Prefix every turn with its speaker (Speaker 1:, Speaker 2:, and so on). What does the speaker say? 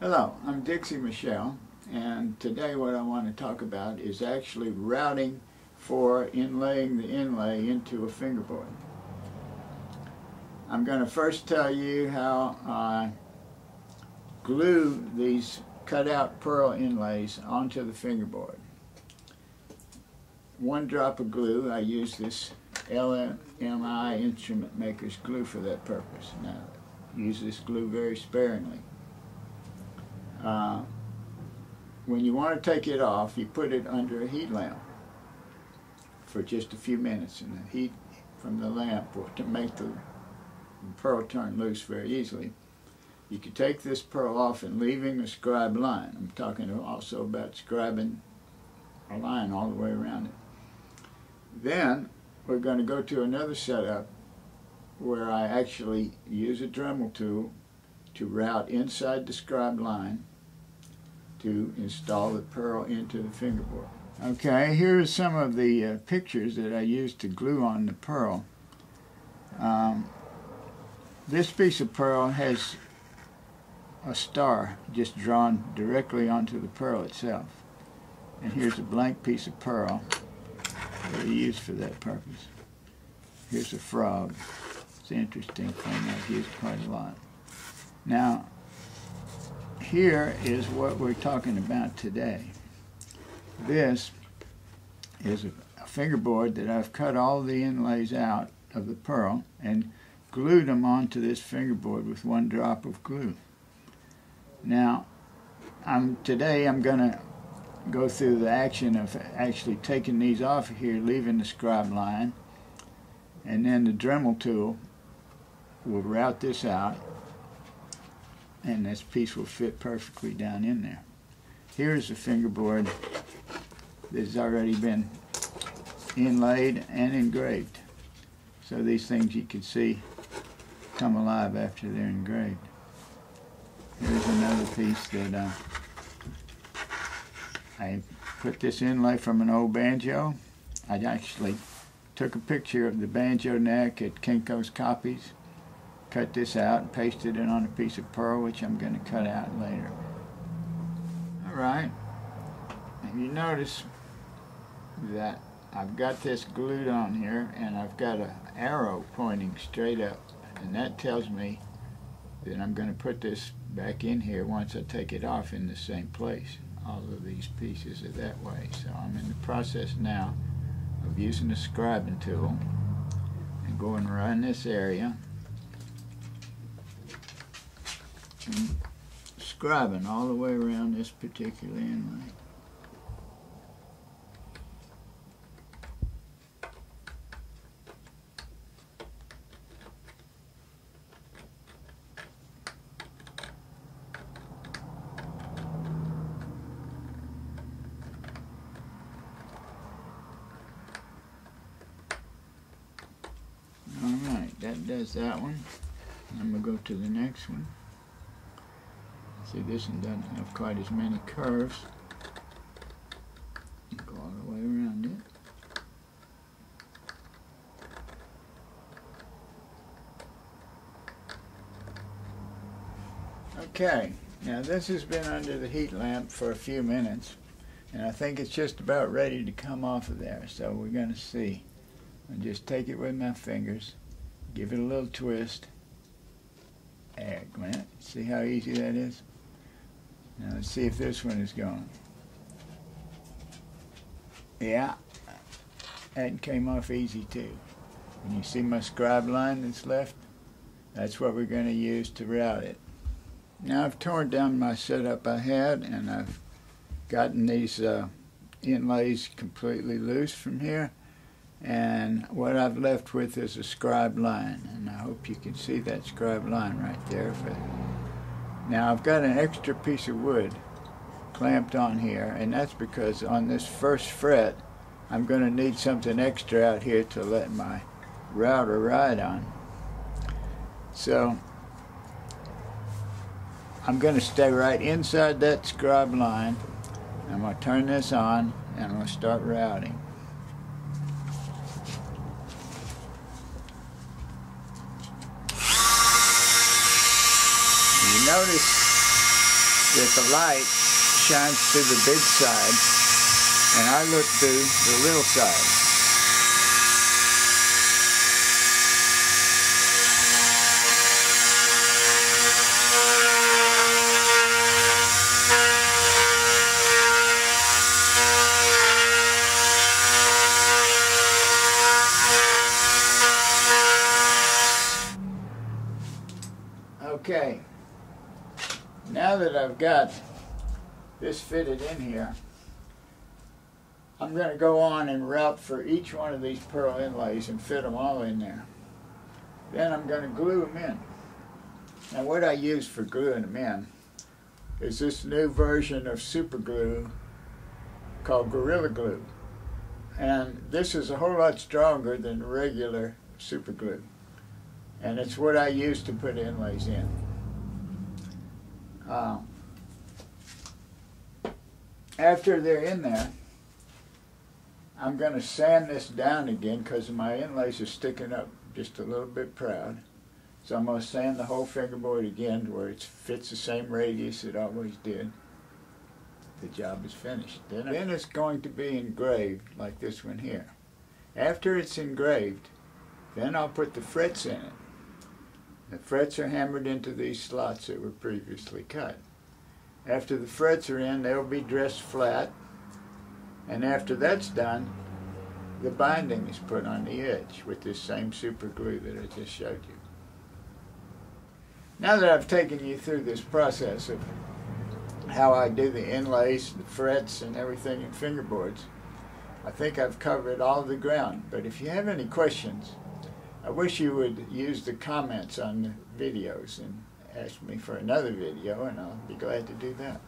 Speaker 1: Hello, I'm Dixie Michelle, and today what I want to talk about is actually routing for inlaying the inlay into a fingerboard. I'm going to first tell you how I glue these cut-out pearl inlays onto the fingerboard. One drop of glue, I use this LMI Instrument Maker's glue for that purpose. Now, use this glue very sparingly. Uh, when you want to take it off, you put it under a heat lamp for just a few minutes, and the heat from the lamp will to make the pearl turn loose very easily. You can take this pearl off and leaving the scribe line. I'm talking also about scribing a line all the way around it. Then we're going to go to another setup where I actually use a Dremel tool to route inside the scribe line to install the pearl into the fingerboard. Okay, here are some of the uh, pictures that I used to glue on the pearl. Um, this piece of pearl has a star just drawn directly onto the pearl itself. And here's a blank piece of pearl that I used for that purpose. Here's a frog. It's an interesting thing I've used quite a lot. Now, here is what we're talking about today. This is a, fingerboard that I've cut all the inlays out of the pearl and glued them onto this fingerboard with one drop of glue. Now, I'm, today I'm going to go through the action of actually taking these off here, leaving the scribe line, and then the Dremel tool will route this out and this piece will fit perfectly down in there. Here's the fingerboard that's already been inlaid and engraved. So these things you can see come alive after they're engraved. Here's another piece that uh, I put this inlay from an old banjo. I actually took a picture of the banjo neck at Kinko's Copies cut this out and pasted it on a piece of pearl, which I'm going to cut out later. All right. And you notice that I've got this glued on here and I've got an arrow pointing straight up and that tells me that I'm going to put this back in here once I take it off in the same place. All of these pieces are that way. So I'm in the process now of using the scribing tool and going around this area and scribing all the way around this particular inlay. Alright, that does that one. I'm going to go to the next one. See, this one doesn't have quite as many curves. Go all the way around it. Okay, now this has been under the heat lamp for a few minutes and I think it's just about ready to come off of there so we're going to see. I'll just take it with my fingers, give it a little twist. There, Glint. See how easy that is? Now let's see if this one is gone. Yeah, that came off easy too. And you see my scribe line that's left? That's what we're going to use to route it. Now I've torn down my setup I had and I've gotten these uh, inlays completely loose from here and what I've left with is a scribe line and I hope you can see that scribe line right there. Now I've got an extra piece of wood clamped on here and that's because on this first fret I'm going to need something extra out here to let my router ride on. So I'm going to stay right inside that scribe line. I'm going to turn this on and I'm going to start routing. Notice that the light shines through the big side and I look through the little side. Okay, that I've got this fitted in here, I'm going to go on and route for each one of these pearl inlays and fit them all in there. Then I'm going to glue them in. Now what I use for gluing them in is this new version of super glue called Gorilla Glue. And this is a whole lot stronger than regular super glue. And it's what I use to put inlays in. Uh, after they're in there, I'm going to sand this down again because my inlays are sticking up just a little bit proud. So I'm going to sand the whole fingerboard again to where it fits the same radius it always did. The job is finished. Then, then it's going to be engraved like this one here. After it's engraved, then I'll put the frets in it. The frets are hammered into these slots that were previously cut. After the frets are in, they'll be dressed flat and after that's done, the binding is put on the edge with this same super glue that I just showed you. Now that I've taken you through this process of how I do the inlays, the frets, and everything in fingerboards, I think I've covered all the ground. But if you have any questions, I wish you would use the comments on the videos and ask me for another video, and I'll be glad to do that.